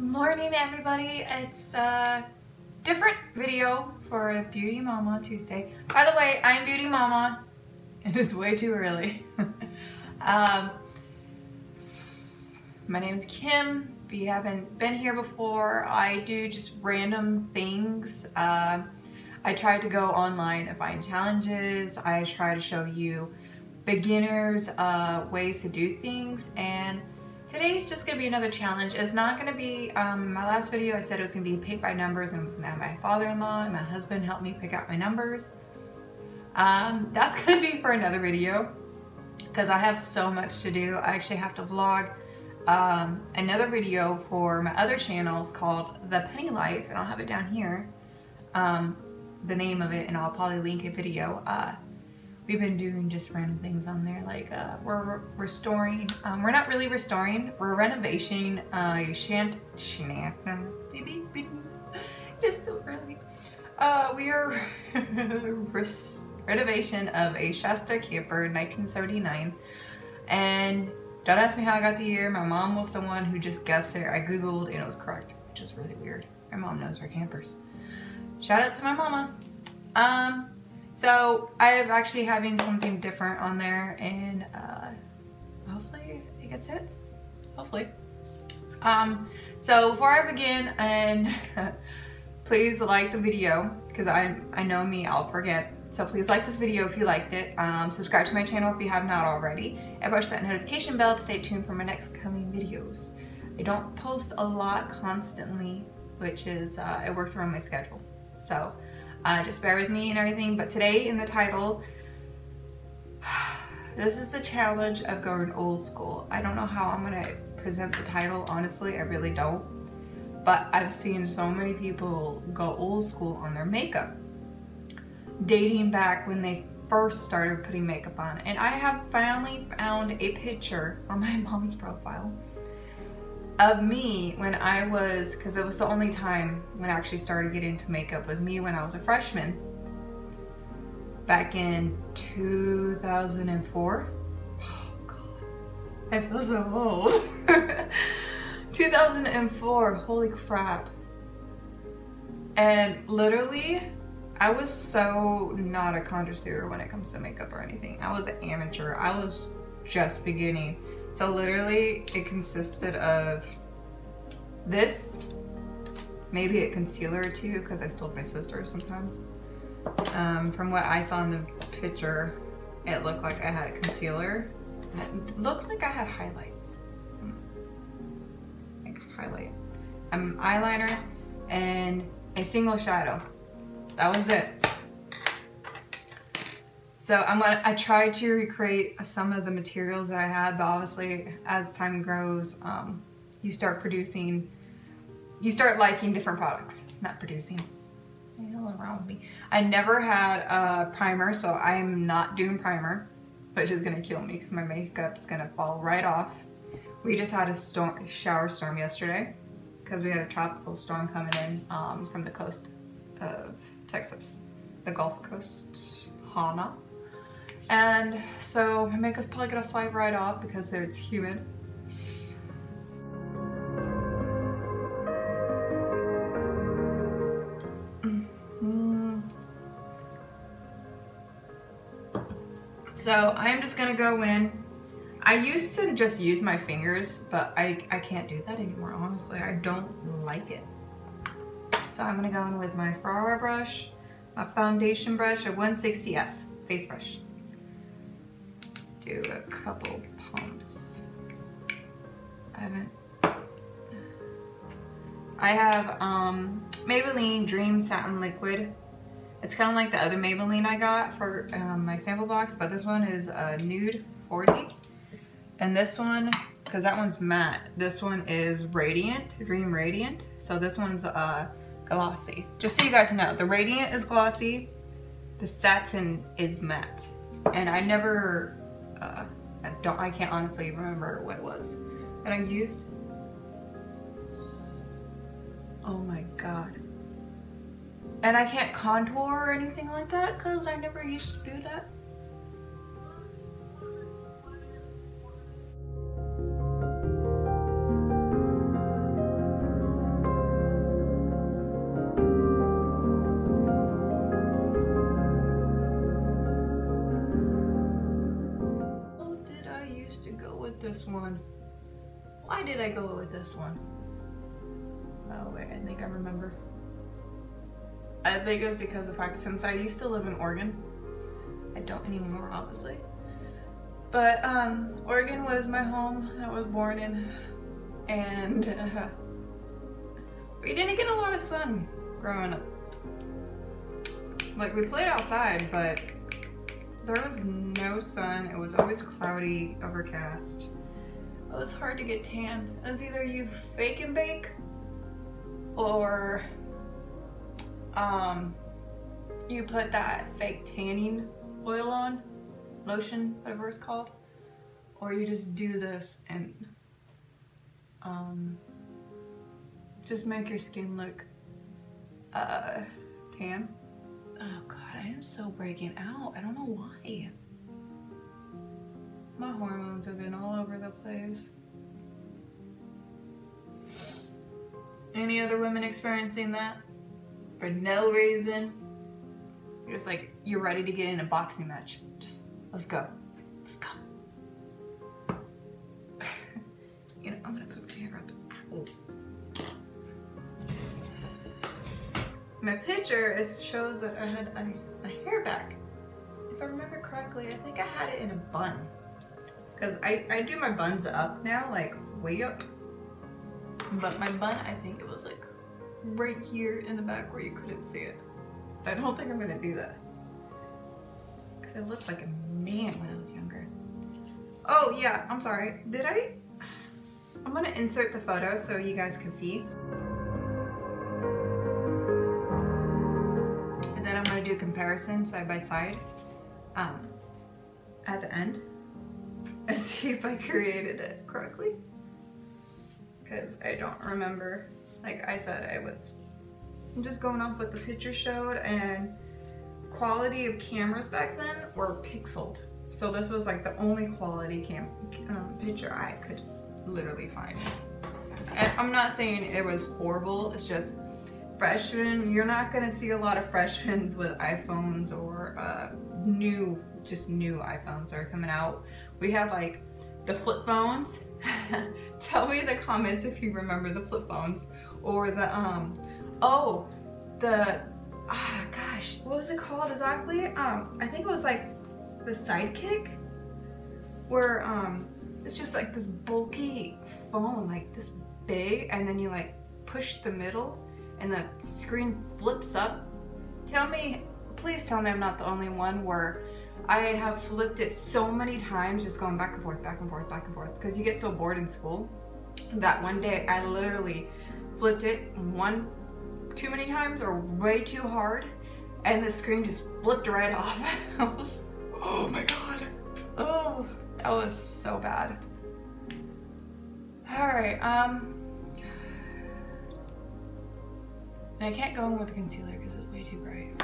Morning everybody, it's a different video for Beauty Mama Tuesday. By the way, I'm Beauty Mama. It is way too early. um, my name is Kim. If you haven't been here before, I do just random things. Uh, I try to go online and find challenges. I try to show you beginners uh, ways to do things and Today's just gonna be another challenge. It's not gonna be, um, my last video I said it was gonna be paint by numbers and I was gonna have my father-in-law and my husband help me pick out my numbers. Um, that's gonna be for another video because I have so much to do. I actually have to vlog um, another video for my other channels called The Penny Life and I'll have it down here, um, the name of it and I'll probably link a video. Uh, we've been doing just random things on there like uh, we're re restoring um, we're not really restoring we're renovation uh shant shanathan maybe it is still early. Uh we are renovation of a Shasta camper 1979 and don't ask me how I got the year my mom was the one who just guessed it. I googled and it was correct which is really weird. My mom knows her campers. Shout out to my mama. Um so I am actually having something different on there and uh, hopefully it gets hits, hopefully. Um, so before I begin, and please like the video because I, I know me, I'll forget. So please like this video if you liked it. Um, subscribe to my channel if you have not already. And push that notification bell to stay tuned for my next coming videos. I don't post a lot constantly, which is, uh, it works around my schedule. So uh, just bear with me and everything. But today in the title, this is the challenge of going old school. I don't know how I'm gonna present the title, honestly, I really don't. But I've seen so many people go old school on their makeup. Dating back when they first started putting makeup on. And I have finally found a picture on my mom's profile of me when I was, because it was the only time when I actually started getting into makeup was me when I was a freshman back in 2004. Oh God, I feel so old. 2004, holy crap. And literally, I was so not a connoisseur when it comes to makeup or anything. I was an amateur. I was just beginning. So literally it consisted of this, maybe a concealer or two because I stole my sister sometimes. Um, from what I saw in the picture, it looked like I had a concealer. It looked like I had highlights. Like highlight. Um, eyeliner and a single shadow. That was it. So I'm gonna, I tried to recreate some of the materials that I had, but obviously as time grows, um, you start producing, you start liking different products, not producing. Wrong with me? I never had a primer, so I'm not doing primer, which is gonna kill me because my makeup's gonna fall right off. We just had a storm, shower storm yesterday because we had a tropical storm coming in um, from the coast of Texas, the Gulf Coast, Hanna. And so my makeup's probably gonna slide right off because it's humid. Mm-hmm. So I'm just gonna go in. I used to just use my fingers, but I, I can't do that anymore, honestly. I don't like it. So I'm gonna go in with my Ferrara brush, my foundation brush, a 160F face brush do a couple pumps. I haven't. I have um, Maybelline Dream Satin Liquid. It's kind of like the other Maybelline I got for um, my sample box, but this one is Nude 40. And this one, because that one's matte, this one is Radiant, Dream Radiant. So this one's uh, glossy. Just so you guys know, the Radiant is glossy, the Satin is matte. And I never uh, I don't, I can't honestly remember what it was that I used. Oh my God. And I can't contour or anything like that because I never used to do that. This one? Oh wait, I think I remember. I think it's because of the fact since I used to live in Oregon, I don't anymore obviously. But um, Oregon was my home that I was born in and uh, we didn't get a lot of sun growing up. Like we played outside, but there was no sun. It was always cloudy, overcast. It was hard to get tan. It was either you fake and bake or um, you put that fake tanning oil on, lotion, whatever it's called, or you just do this and um, just make your skin look uh, tan. Oh God, I am so breaking out. I don't know why. My hormones have been all over the place. Any other women experiencing that? For no reason? You're just like, you're ready to get in a boxing match. Just, let's go. Let's go. you know, I'm gonna put my hair up. My picture is shows that I had a hair back. If I remember correctly, I think I had it in a bun. Because I, I do my buns up now, like way up. But my bun, I think it was like right here in the back where you couldn't see it. I don't think I'm gonna do that. Because I looked like a man when I was younger. Oh yeah, I'm sorry. Did I? I'm gonna insert the photo so you guys can see. And then I'm gonna do a comparison side by side um, at the end see if I created it correctly because I don't remember. Like I said, I was I'm just going off what the picture showed and quality of cameras back then were pixeled. So this was like the only quality cam um, picture I could literally find. And I'm not saying it was horrible, it's just freshmen, you're not gonna see a lot of freshmen with iPhones or uh, new, just new iPhones are coming out. We had like the flip phones Tell me in the comments if you remember the flip phones or the, um, oh, the, ah, gosh, what was it called exactly? Um, I think it was like the Sidekick where, um, it's just like this bulky phone, like this big, and then you like push the middle and the screen flips up. Tell me, please tell me I'm not the only one where I have flipped it so many times, just going back and forth, back and forth, back and forth, because you get so bored in school that one day I literally flipped it one too many times or way too hard, and the screen just flipped right off. oh my god. Oh, that was so bad. All right, um, I can't go in with concealer because it's way too bright.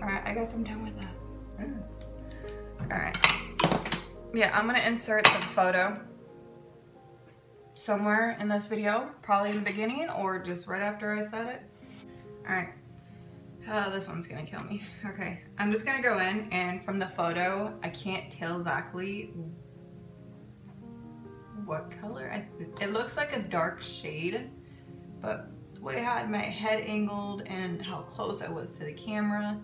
All right, I guess I'm done with that. Mm. All right. Yeah, I'm gonna insert the photo somewhere in this video, probably in the beginning or just right after I said it. All right. Uh, this one's gonna kill me. Okay, I'm just gonna go in and from the photo, I can't tell exactly what color. I, it looks like a dark shade, but the way I had my head angled and how close I was to the camera,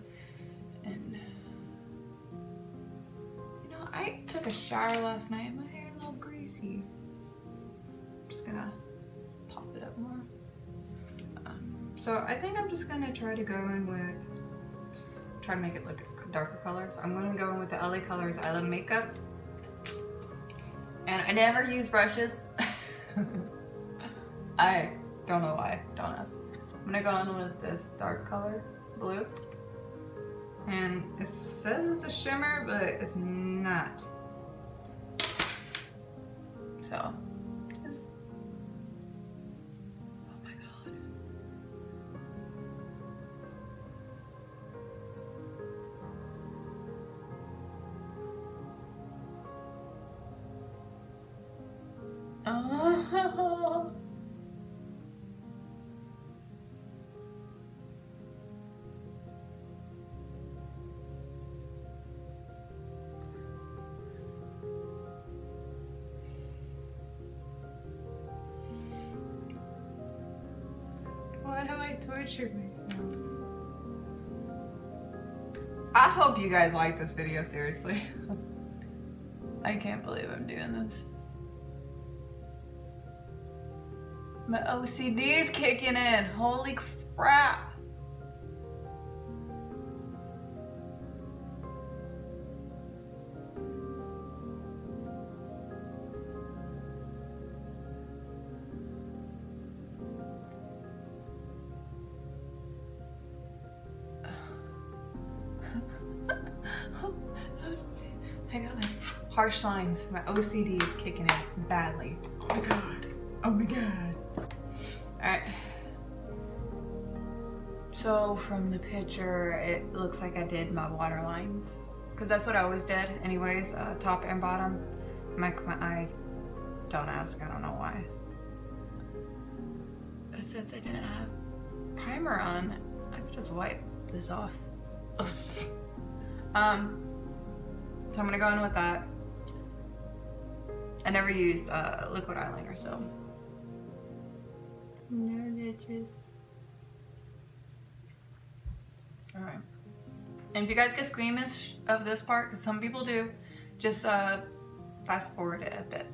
I took a shower last night. My hair a little greasy. I'm just gonna pop it up more. Um, so I think I'm just gonna try to go in with, try to make it look darker colors. I'm gonna go in with the LA Colors I Love Makeup. And I never use brushes. I don't know why, don't ask. I'm gonna go in with this dark color, blue. And it says it's a shimmer, but it's not. So, I torture myself? I hope you guys like this video, seriously. I can't believe I'm doing this. My OCD is kicking in. Holy crap. I got like harsh lines. My OCD is kicking in badly. Oh my god. Oh my god. Alright. So from the picture, it looks like I did my water lines. Because that's what I always did anyways, uh, top and bottom. My, my eyes, don't ask, I don't know why. But since I didn't have primer on, I could just wipe this off. um, so I'm gonna go in with that. I never used uh, liquid eyeliner, so. No ditches. Alright. And if you guys get squeamish of this part, because some people do, just uh, fast forward it a bit.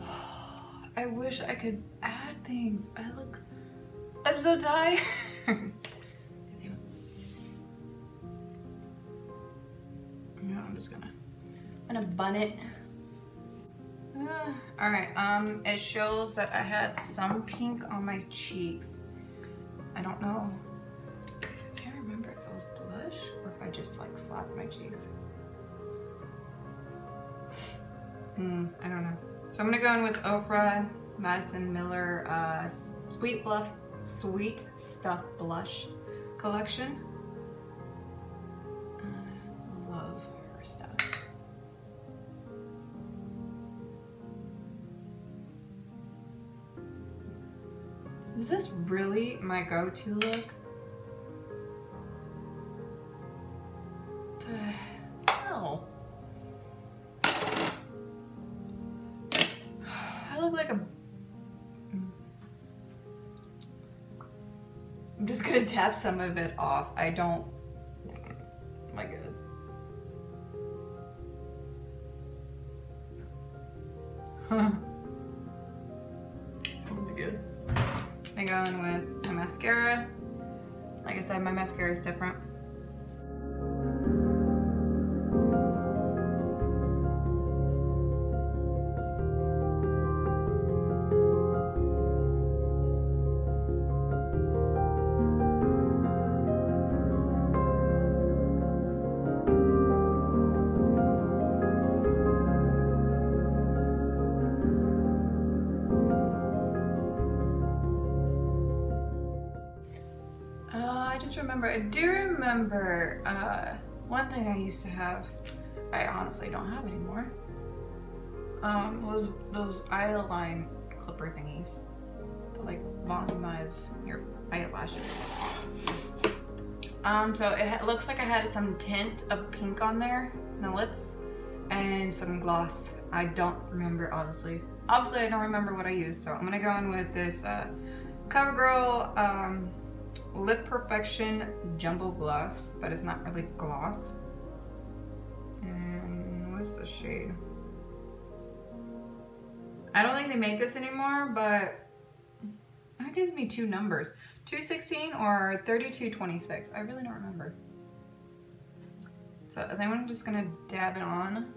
I wish I could add things. I look, I'm so tired. No, I'm just gonna, I'm gonna bun it. Uh, all right, um, it shows that I had some pink on my cheeks. I don't know. I can't remember if it was blush or if I just like slapped my cheeks. Hmm, I don't know. So I'm gonna go in with Ofra Madison Miller uh, Sweet Bluff Sweet Stuff Blush collection. Is this really my go-to look? Some of it off. I don't... My god. Huh. I go in with my mascara. Like I said, my mascara is different. Remember, I do remember uh, one thing I used to have, I honestly don't have anymore, um, was those eyeline clipper thingies to like volumize your eyelashes. Um, so it looks like I had some tint of pink on there, my lips, and some gloss. I don't remember, obviously. Obviously, I don't remember what I used, so I'm gonna go in with this uh, CoverGirl um, Lip Perfection Jumbo Gloss, but it's not really gloss. And what's the shade? I don't think they make this anymore, but that gives me two numbers. 216 or 3226. I really don't remember. So I think I'm just gonna dab it on.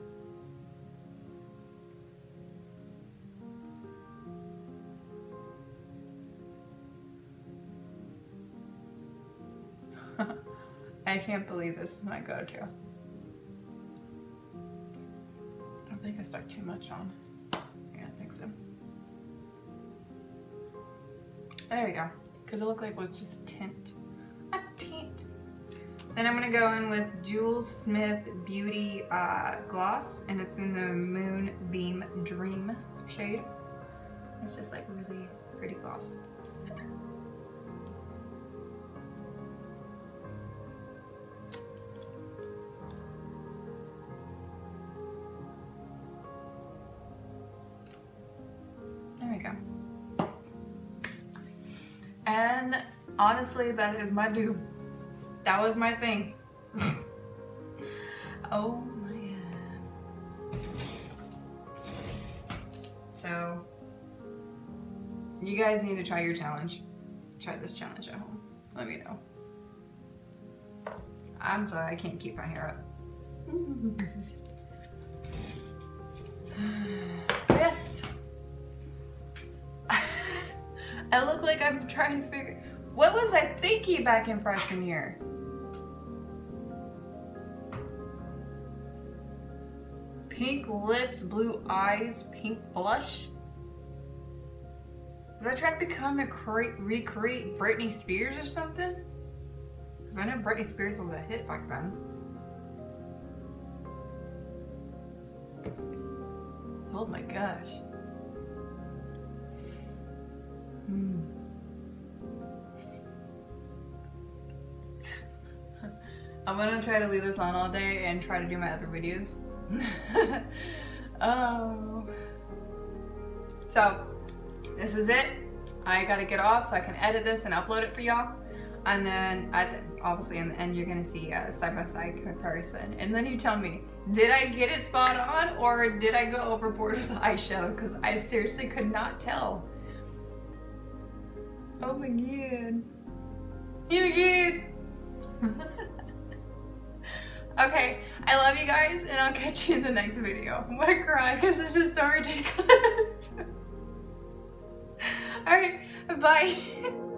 I can't believe this is my go-to. I don't think I stuck too much on. Yeah, I think so. There we go. Because it looked like it was just a tint. A tint. Then I'm going to go in with Jules Smith Beauty uh, Gloss. And it's in the Moonbeam Dream shade. It's just like really pretty gloss. Honestly, that is my doom. That was my thing. oh my god. So, you guys need to try your challenge. Try this challenge at home. Let me know. I'm sorry, I can't keep my hair up. yes. I look like I'm trying to figure, what was I thinking back in freshman year? Pink lips, blue eyes, pink blush. Was I trying to become a recreate Britney Spears or something? Because I know Britney Spears was a hit back then. Oh my gosh. Hmm. I'm gonna try to leave this on all day and try to do my other videos. oh. So, this is it. I gotta get off so I can edit this and upload it for y'all. And then, the, obviously in the end, you're gonna see a side-by-side -side comparison. And then you tell me, did I get it spot on or did I go overboard with the eyeshadow? Because I seriously could not tell. Oh my god. You again. Okay, I love you guys and I'll catch you in the next video. I'm gonna cry because this is so ridiculous. Alright, bye.